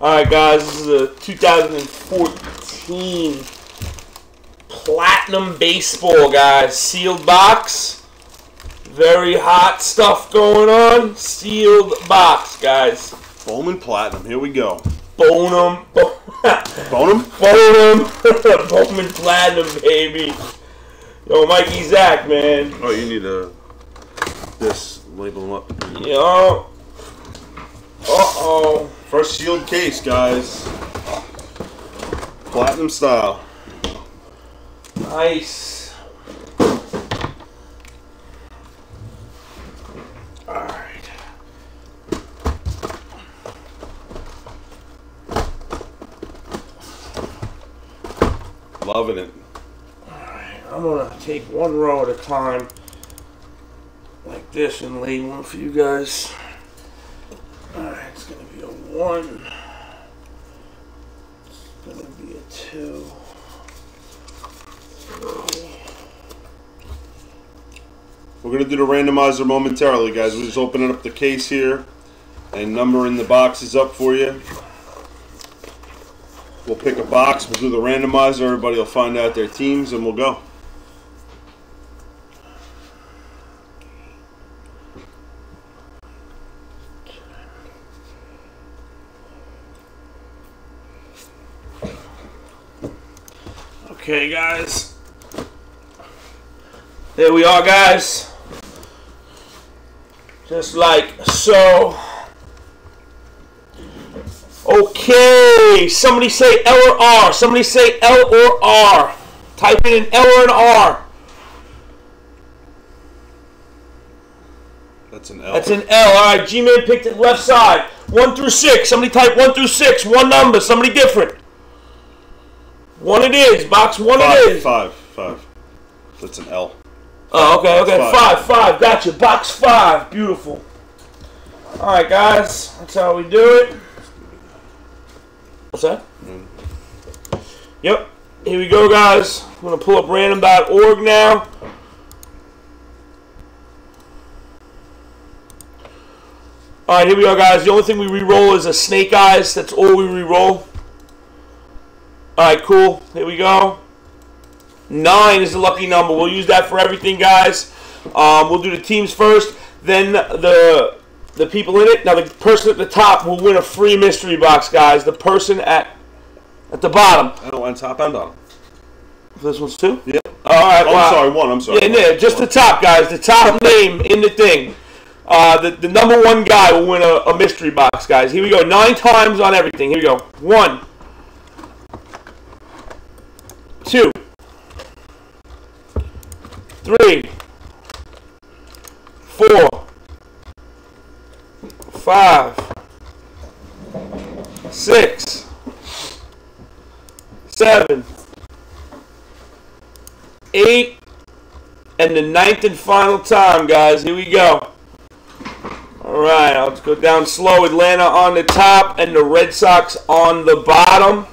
Alright guys, this is a 2014 Platinum Baseball, guys. Sealed box. Very hot stuff going on. Sealed box, guys. Bowman Platinum. Here we go. Bonum. Bonum? Bonum. Bowman Platinum, baby. Yo, Mikey Zach, man. Oh, you need to this label them up. Yo. Uh-oh. First sealed case, guys. Platinum style. Nice. Alright. Loving it. Alright, I'm gonna take one row at a time like this and lay one for you guys. Alright, it's gonna be a one. It's gonna be a two. Three. We're gonna do the randomizer momentarily, guys. We're just opening up the case here and numbering the boxes up for you. We'll pick a box, we'll do the randomizer, everybody will find out their teams, and we'll go. Okay, guys. There we are, guys. Just like so. Okay, somebody say L or R. Somebody say L or R. Type in an L or an R. That's an L. That's an L. All right, G-Man picked it left side. One through six. Somebody type one through six. One number. Somebody different. One it is. Box one five, it is. five, five. That's an L. Oh, okay, okay. Five. Five, five. Gotcha. Box five. Beautiful. All right, guys. That's how we do it. What's that? Mm. Yep. Here we go, guys. I'm going to pull up random.org now. All right, here we go, guys. The only thing we re-roll is a snake eyes. That's all we re-roll. All right, cool. Here we go. Nine is the lucky number. We'll use that for everything, guys. Um, we'll do the teams first, then the the people in it. Now, the person at the top will win a free mystery box, guys. The person at at the bottom. I don't want top and bottom. This one's two. Yep. All right. Oh, wow. I'm sorry, one. I'm sorry. Yeah, yeah, just the top, guys. The top name in the thing. Uh, the, the number one guy will win a, a mystery box, guys. Here we go. Nine times on everything. Here we go. One. Two. Three. Four. Five. Six. Seven. Eight. And the ninth and final time, guys. Here we go. All right, let's go down slow. Atlanta on the top and the Red Sox on the bottom.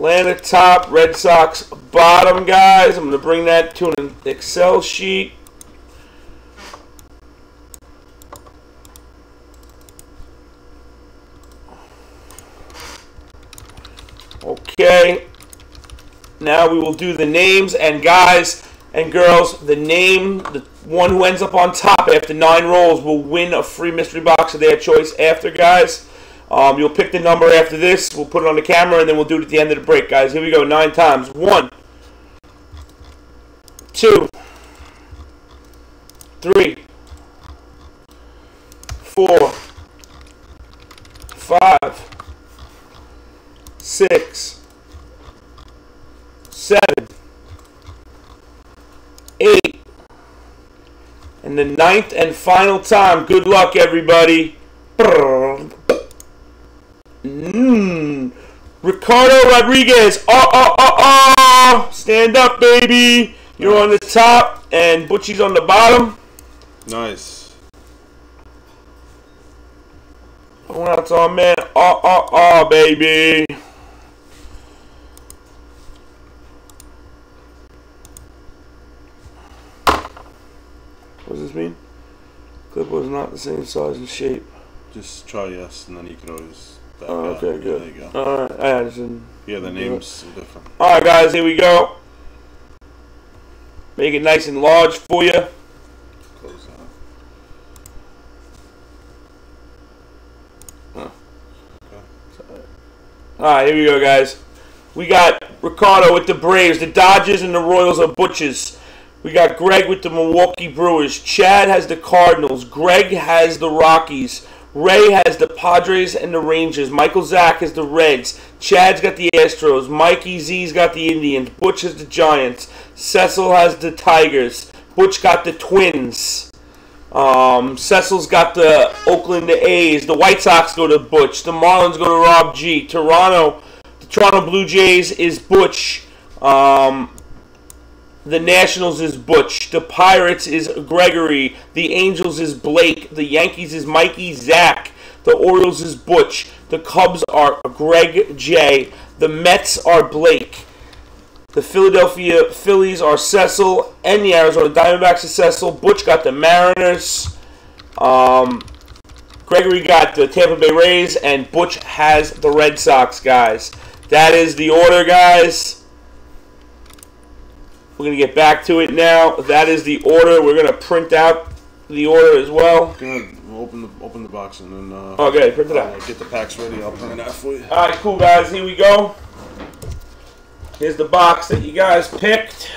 Atlanta top, Red Sox bottom, guys. I'm going to bring that to an Excel sheet. Okay. Now we will do the names and guys and girls. The name, the one who ends up on top after nine rolls will win a free mystery box of their choice after, guys. Um, you'll pick the number after this. We'll put it on the camera and then we'll do it at the end of the break, guys. Here we go. Nine times. One, two, three, four, five, six, seven, eight, and the ninth and final time. Good luck, everybody. Mmm. Ricardo Rodriguez. Oh, oh, oh, oh. Stand up, baby. You're on the top, and Butchie's on the bottom. Nice. Going out to our man. Oh, oh, oh, baby. What does this mean? Clip was not the same size and shape. Just try yes, and then you can always Oh, okay, Yeah, good. There you go. All right, I just didn't- Yeah, the names different. All right, guys, here we go. Make it nice and large for you. Close that. All right, here we go, guys. We got Ricardo with the Braves, the Dodgers, and the Royals are Butchers. We got Greg with the Milwaukee Brewers. Chad has the Cardinals. Greg has the Rockies. Ray has the Padres and the Rangers. Michael Zach has the Reds. Chad's got the Astros. Mikey Z's got the Indians. Butch has the Giants. Cecil has the Tigers. Butch got the Twins. Um, Cecil's got the Oakland A's. The White Sox go to Butch. The Marlins go to Rob G. Toronto, the Toronto Blue Jays is Butch. Um, the Nationals is Butch. The Pirates is Gregory. The Angels is Blake. The Yankees is Mikey Zach. The Orioles is Butch. The Cubs are Greg J. The Mets are Blake. The Philadelphia Phillies are Cecil, and the Arizona Diamondbacks is Cecil. Butch got the Mariners. Um, Gregory got the Tampa Bay Rays, and Butch has the Red Sox, guys. That is the order, guys. We're going to get back to it now. That is the order. We're going to print out the order as well. Good. We'll open the open the box and then uh, Okay, print it I'll out. get the packs ready. I'll print it out for you. All right, cool, guys. Here we go. Here's the box that you guys picked.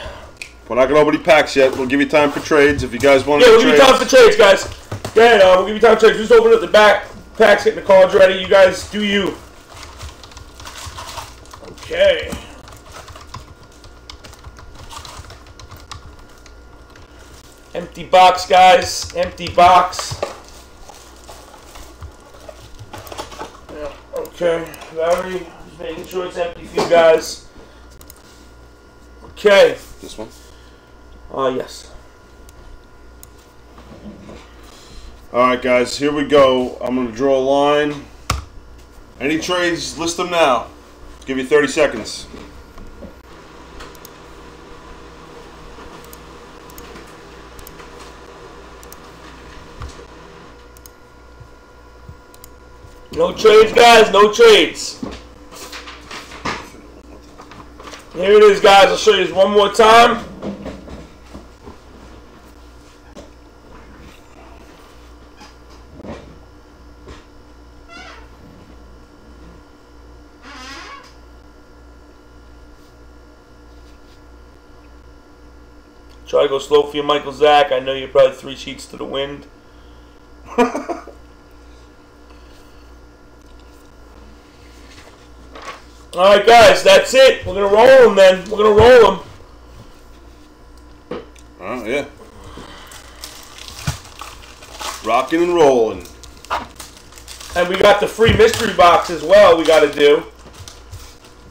We're not gonna open any packs yet. We'll give you time for trades if you guys want to. Yeah, we'll give trade. you time for trades, guys. Yeah, we'll give you time for trades. Just open up the back packs, getting the cards ready. You guys do you. Okay. Empty box, guys. Empty box. Yeah, okay. Larry, just making sure it's empty for you guys. Okay. This one. Uh, yes. All right, guys. Here we go. I'm gonna draw a line. Any trades? List them now. Give you 30 seconds. No trades, guys. No trades. Here it is, guys. I'll show you this one more time. Try to go slow for you, Michael Zach. I know you're probably three sheets to the wind. All right, guys, that's it. We're gonna roll them then. We're gonna roll them. Oh yeah. Rocking and rolling. And we got the free mystery box as well. We got to do.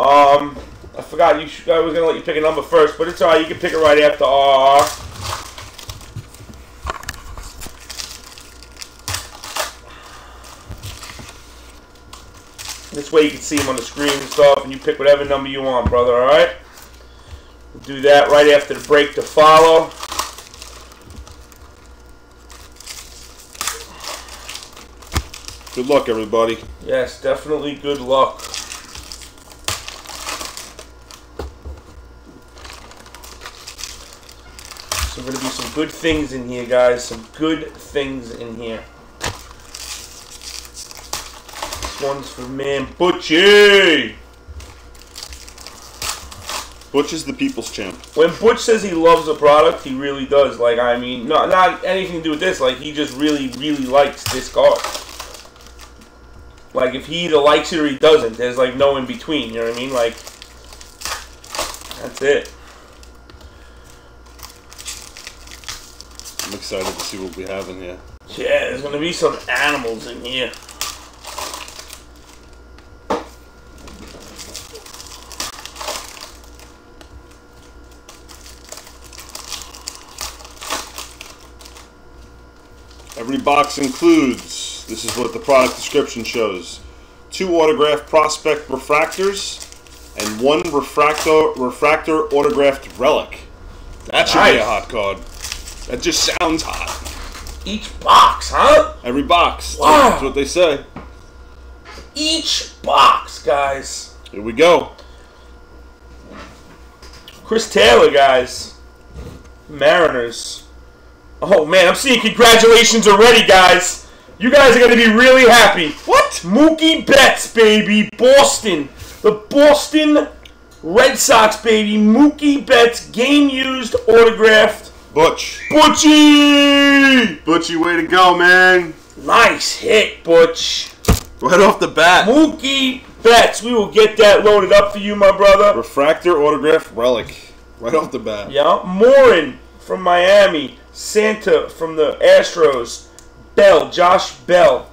Um, I forgot. You should, I was gonna let you pick a number first, but it's alright. You can pick it right after RR. This way you can see them on the screen and stuff, and you pick whatever number you want, brother. All right. We'll do that right after the break to follow. Good luck, everybody. Yes, definitely good luck. So going to be some good things in here, guys. Some good things in here. This one's for man Butchie. Butch is the people's champ. When Butch says he loves a product, he really does. Like, I mean, not not anything to do with this. Like, he just really, really likes this card. Like, if he either likes it or he doesn't, there's like no in between. You know what I mean? Like, that's it. I'm excited to see what we have in here. Yeah, there's gonna be some animals in here. Box includes, this is what the product description shows, two autographed prospect refractors and one refractor refractor autographed relic. That should be a Nice. hot card. That just sounds hot. Each box, huh? Every box. Wow. That's what they say. each box, guys. Here we go. Chris Taylor, guys. Mariners. Oh man, I'm seeing congratulations already, guys. You guys are gonna be really happy. What? Mookie Betts, baby. Boston. The Boston Red Sox, baby. Mookie Betts, game used, autographed. Butch. Butchie! Butchie, way to go, man. Nice hit, Butch. Right off the bat. Mookie Betts. We will get that loaded up for you, my brother. Refractor autograph relic. Right off the bat. Yeah. Morin from Miami. Santa from the Astros. Bell, Josh Bell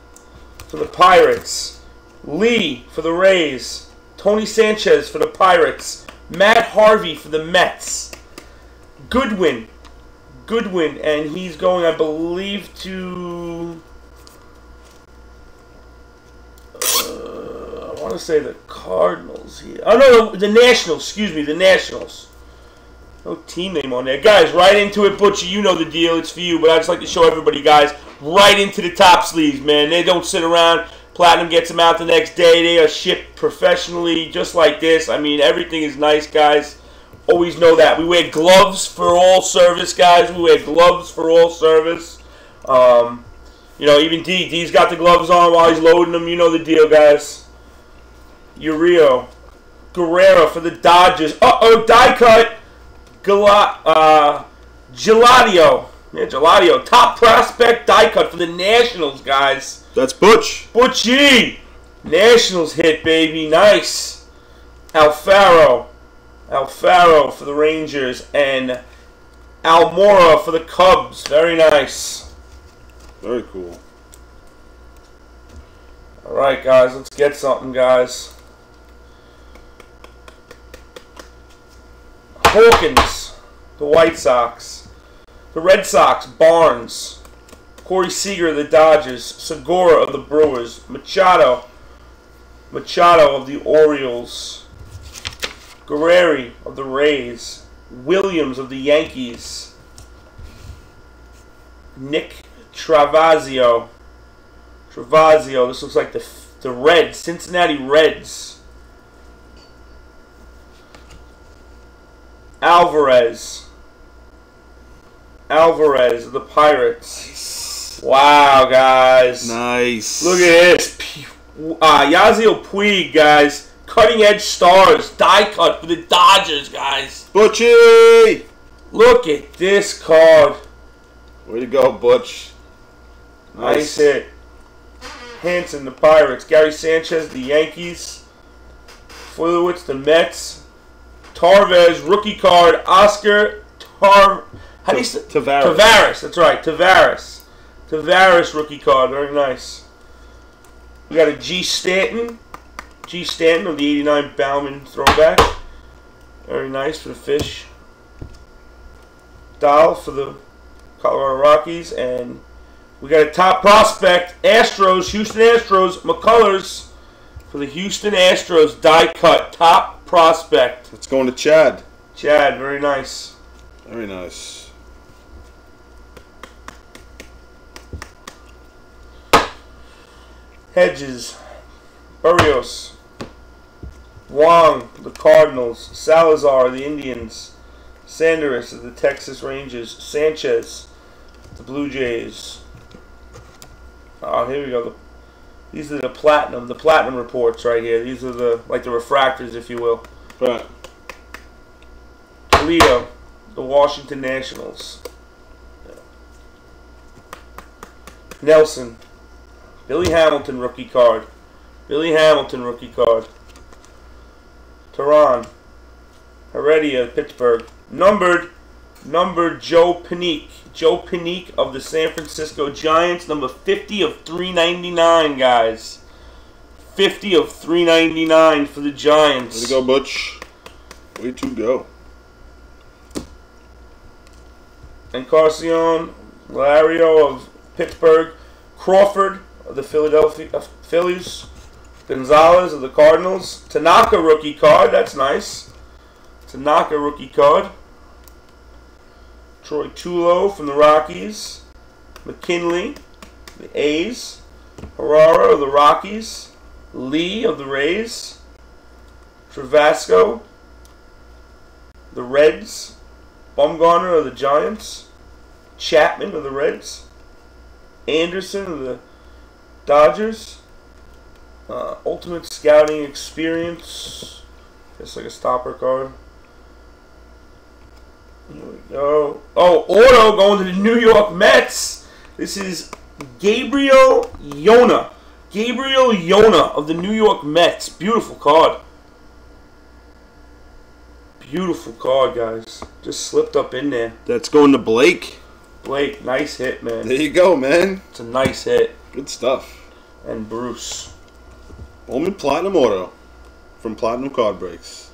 for the Pirates. Lee for the Rays. Tony Sanchez for the Pirates. Matt Harvey for the Mets. Goodwin. Goodwin, and he's going, I believe, to. Uh, I want to say the Cardinals here. Oh, no, the Nationals. Excuse me, the Nationals. No team name on there. Guys, right into it, Butcher. You know the deal. It's for you, but I just like to show everybody, guys, right into the top sleeves, man. They don't sit around. Platinum gets them out the next day. They are shipped professionally, just like this. I mean, everything is nice, guys. Always know that. We wear gloves for all service, guys. We wear gloves for all service. Um, you know, even D. D's got the gloves on while he's loading them. You know the deal, guys. Uriel. Guerrero for the Dodgers. Uh-oh, die cut. Gala, uh, Geladio. Yeah, Geladio. Top prospect die cut for the Nationals, guys. That's Butch. Butchie. Nationals hit, baby. Nice. Alfaro. Alfaro for the Rangers. And Almora for the Cubs. Very nice. Very cool. All right, guys. Let's get something, guys. Hawkins, the White Sox. The Red Sox, Barnes. Corey Seager of the Dodgers. Segura of the Brewers. Machado. Machado of the Orioles. Guerrero of the Rays. Williams of the Yankees. Nick Travieso. Travieso. This looks like the the Reds, Cincinnati Reds. Alvarez. Alvarez of the Pirates. Wow, guys. Nice. Look at this. Uh, Yasiel Puig, guys. Cutting edge stars. Die cut for the Dodgers, guys. Butchie! Look at this card. Way to go, Butch. Nice hit. Hanson, the Pirates. Gary Sanchez, the Yankees. Fulowitz, the Mets. Tarvez, rookie card. Oscar Tar. How do you say? Taveras. Taveras. That's right. Taveras. Taveras rookie card. Very nice. We got a G Stanton. G Stanton of the 89 Bowman throwback. Very nice for the fish. Dahl for the Colorado Rockies. And we got a top prospect. Astros. Houston Astros. McCullers for the Houston Astros. Die cut. Top prospect. It's going to Chad. Chad. Very nice. Very nice. Hedges, Barrios, Wong, the Cardinals, Salazar, the Indians, Sanders of the Texas Rangers, Sanchez, the Blue Jays. Oh, here we go. These are the platinum, the platinum reports right here. These are the like the refractors, if you will. Right. Toledo, the Washington Nationals. Nelson, Billy Hamilton rookie card. Billy Hamilton rookie card. Teheran, Heredia, Pittsburgh. Numbered, numbered Joe Panik. Joe Panik of the San Francisco Giants, number 50 of 399, guys. 50 of 399 for the Giants. Way to go, Butch. Way to go. Encarnacion, Lario of Pittsburgh, Crawford of the Philadelphia uh, Phillies, Gonzalez of the Cardinals, Tanaka rookie card, that's nice. Tanaka rookie card. Troy Tulo from the Rockies, McKinney, the A's, Herrera of the Rockies, Lee of the Rays. Travasco. The Reds. Bumgarner of the Giants. Chapman of the Reds. Anderson of the Dodgers. Uh, ultimate scouting experience. Just like a stopper card. Here we go. Oh, auto going to the New York Mets. This is Gabriel Ynoa. Gabriel Ynoa of the New York Mets. Beautiful card. Beautiful card, guys. Just slipped up in there. That's going to Blake. Blake, nice hit, man. There you go, man. It's a nice hit. Good stuff. And Bruce. Bowman Platinum Auto from Platinum Card Breaks.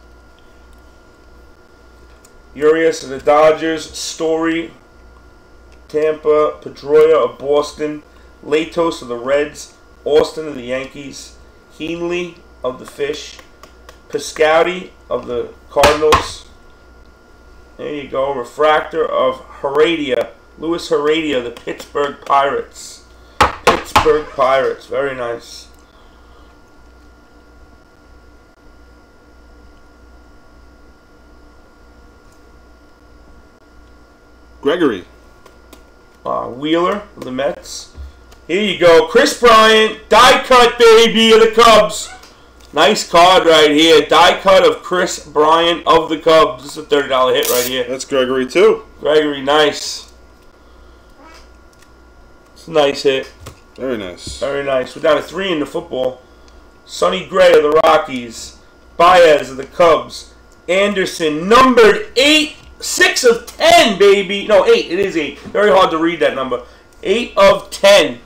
Urias of the Dodgers. Story. Tampa. Pedroia of Boston. Latos of the Reds. Austin of the Yankees. Heaney of the Fish. Piscotty of the Cardinals. There you go. Refractor of Heredia. Luis Heredia, the Pittsburgh Pirates. Pittsburgh Pirates. Very nice. Gregory. Uh, Wheeler of the Mets. Here you go. Kris Bryant, die cut baby of the Cubs. Nice card right here. Die cut of Kris Bryant of the Cubs. This is a $30 hit right here. That's Gregory too. Gregory, nice. It's a nice hit. Very nice. Very nice. We're down to three in the football. Sonny Gray of the Rockies. Baez of the Cubs. Anderson, numbered eight, six of ten, baby. No, eight. It is eight. Very hard to read that number. Eight of ten.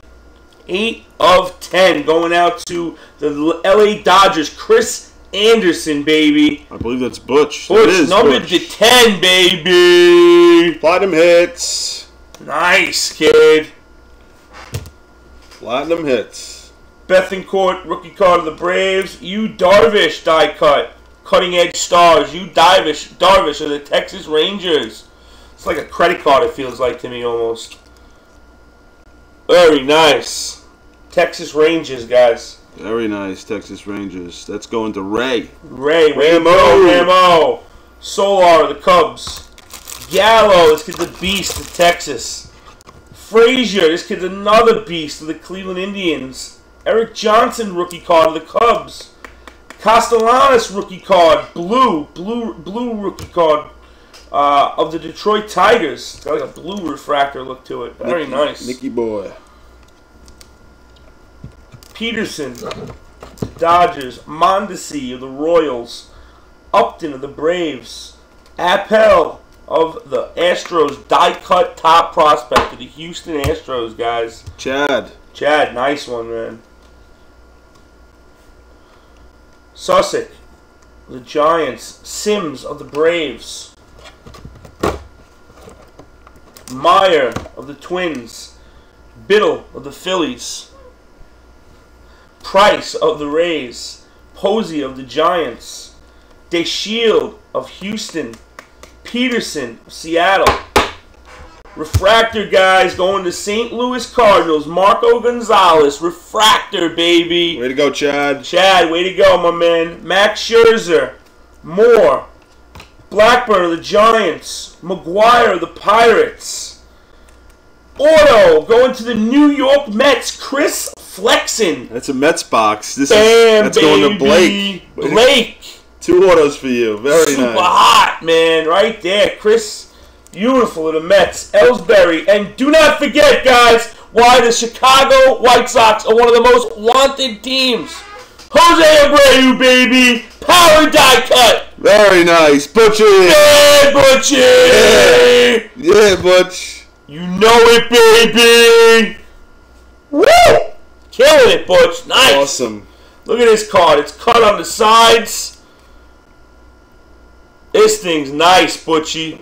Eight of ten. Going out to the LA Dodgers. Chris Anderson, baby. I believe that's Butch. Butch, That is numbered Butch. to ten, baby. Platinum hits. Nice, kid. Platinum hits. Bethancourt, rookie card of the Braves. Yu Darvish die cut. Cutting edge stars. Yu Darvish, Darvish of the Texas Rangers. It's like a credit card, it feels like to me almost. Very nice. Texas Rangers, guys. Very nice, Texas Rangers. That's going to Ray. Ray, Ramo. Ramo. Soler, the Cubs. Gallo, this kid's a beast of Texas. Frazier, this kid's another beast of the Cleveland Indians. Eric Johnson, rookie card of the Cubs. Castellanos, rookie card. Blue, blue, blue rookie card uh, of the Detroit Tigers. It's got like a blue refractor look to it. Very Nicky- nice. Nicky boy. Peterson, Dodgers, Mondesi of the Royals, Upton of the Braves, Appel of the Astros, die cut top prospect of the Houston Astros, guys. Chad. Chad, nice one, man. Susac, the Giants, Sims of the Braves, Meyer of the Twins, Biddle of the Phillies, Price of the Rays, Posey of the Giants, DeShield of Houston, Peterson of Seattle. Refractor guys going to St. Louis Cardinals, Marco Gonzalez, Refractor baby. Way to go, Chad. Chad, way to go, my man. Max Scherzer, Moore, Blackburn of the Giants, McGuire of the Pirates. Auto going to the New York Mets, Chris Flexen. That's a Mets box. This Bam, is that's baby. going to Blake. Blake. Two autos for you. Very Super nice. hot, man. Right there. Chris, beautiful of the Mets. Ellsbury. And do not forget, guys, why the Chicago White Sox are one of the most wanted teams. Jose Abreu, baby. Power die cut. Very nice. Butcher. Hey, Butchie. Yeah, Butch. You know it, baby. Woo! Killing it, Butch. Nice. Awesome. Look at this card. It's cut on the sides. This thing's nice, Butchie.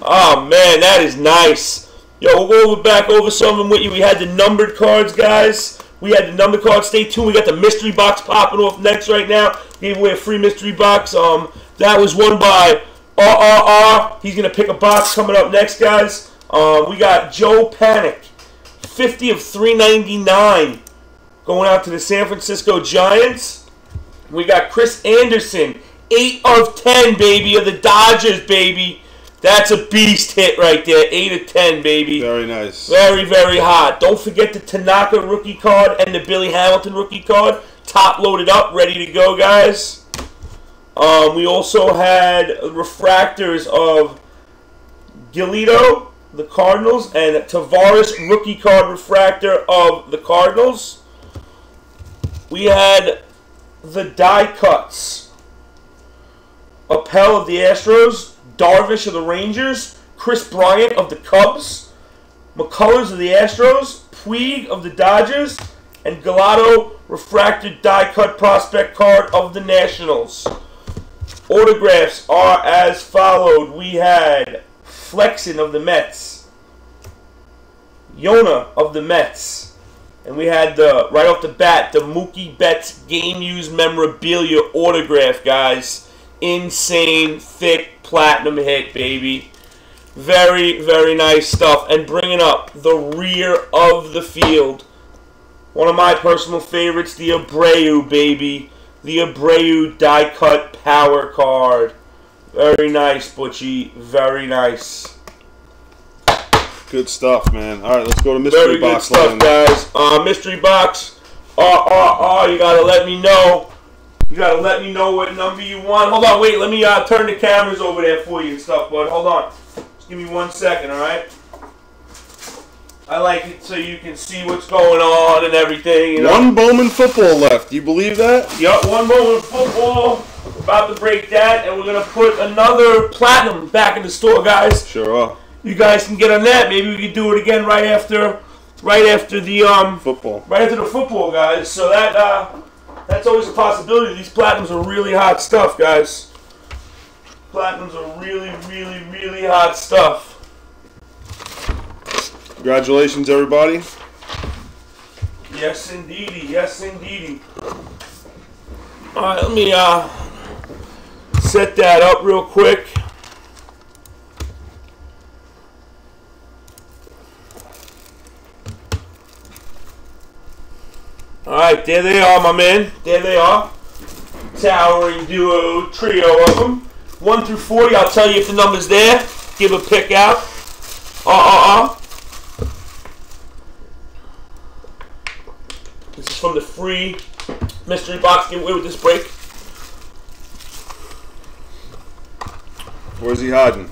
Oh, man, that is nice. Yo, we'll go over back over some of them with you. We had the numbered cards, guys. We had the numbered cards. Stay tuned. We got the mystery box popping off next right now. Gave away a free mystery box. Um, That was won by RRR. He's going to pick a box coming up next, guys. Um, we got Joe Panik. 50 of 399 going out to the San Francisco Giants. We got Chris Anderson, 8 of 10, baby, of the Dodgers, baby. That's a beast hit right there. 8 of 10, baby. Very nice. Very, very hot. Don't forget the Tanaka rookie card and the Billy Hamilton rookie card. Top loaded up, ready to go, guys. Um, we also had refractors of Giolito, the Cardinals, and Taveras rookie card refractor of the Cardinals. We had the die cuts. Appel of the Astros, Darvish of the Rangers, Kris Bryant of the Cubs, McCullers of the Astros, Puig of the Dodgers, and Galato refracted die cut prospect card of the Nationals. Autographs are as followed. We had Flexen of the Mets, Ynoa of the Mets, and we had the right off the bat the Mookie Betts game used memorabilia autograph, guys. Insane thick platinum hit, baby. Very, very nice stuff. And bringing up the rear of the field. One of my personal favorites, the Abreu, baby. The Abreu die cut power card. Very nice, Butchie. Very nice. Good stuff, man. All right, let's go to mystery Very good box stuff, guys. Uh, mystery box. Uh, uh, uh, you gotta let me know. You gotta let me know what number you want. Hold on, wait. Let me uh, turn the cameras over there for you and stuff, bud. Hold on. Just give me one second, all right? I like it so you can see what's going on and everything. You know? One Bowman football left. Do You believe that? Yup, one of football. About to break that, and we're gonna put another platinum back in the store, guys. Sure are. You guys can get on that. Maybe we can do it again right after, right after the um, Football. right after the football, guys. So that uh, that's always a possibility. These platinums are really hot stuff, guys. Platinums are really, really, really hot stuff. Congratulations, everybody. Yes, indeedy. Yes, indeedy. All right, let me uh set that up real quick. All right, there they are, my man. There they are. Towering duo, trio of them. 1 through 40, I'll tell you if the number's there. Give a pick out. Uh, uh, uh. This is from the free mystery box giveaway with this break. Where's he hiding?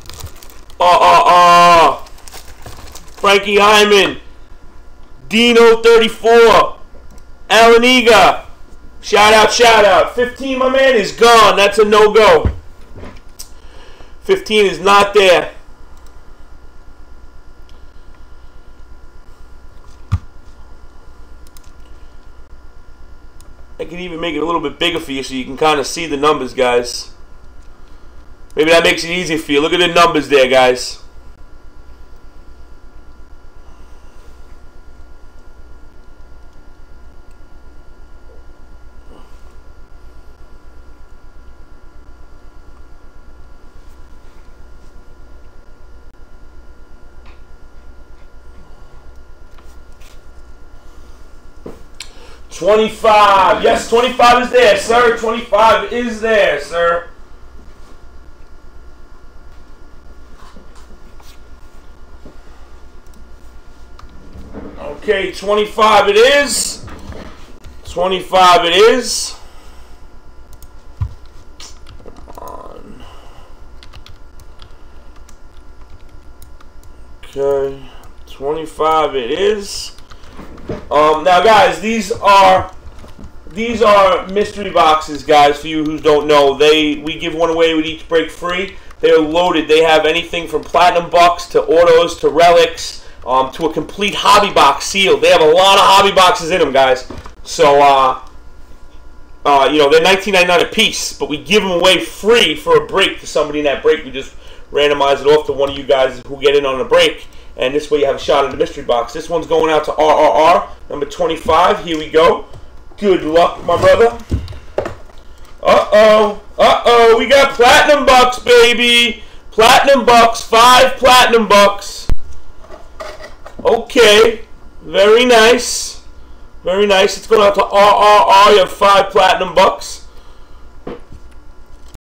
Uh, uh, uh. Frankie Hyman. Dino 34. Alan Ega. Shout out, shout out. 15, my man, is gone. That's a no go. 15 is not there. I can even make it a little bit bigger for you so you can kind of see the numbers, guys. Maybe that makes it easier for you. Look at the numbers there, guys. Twenty-five. Yes, twenty-five is there, sir. Twenty-five is there, sir. Okay, 25 it is. 25 it is. Okay, 25 it is. Um, now, guys, these are these are mystery boxes, guys. For you who don't know, they we give one away with each break free. They're loaded. They have anything from platinum bucks to autos to relics um, to a complete hobby box sealed. They have a lot of hobby boxes in them, guys. So, uh, uh, you know, they're $19.99 a piece, but we give them away free for a break to somebody in that break. We just randomize it off to one of you guys who get in on a break, and this way you have a shot at the mystery box. This one's going out to RRR, number 25. Here we go. Good luck, my brother. Uh-oh. Uh-oh. We got platinum bucks, baby. Platinum bucks. Five platinum bucks. Okay. Very nice. Very nice. It's going out to RRR. You have five platinum bucks.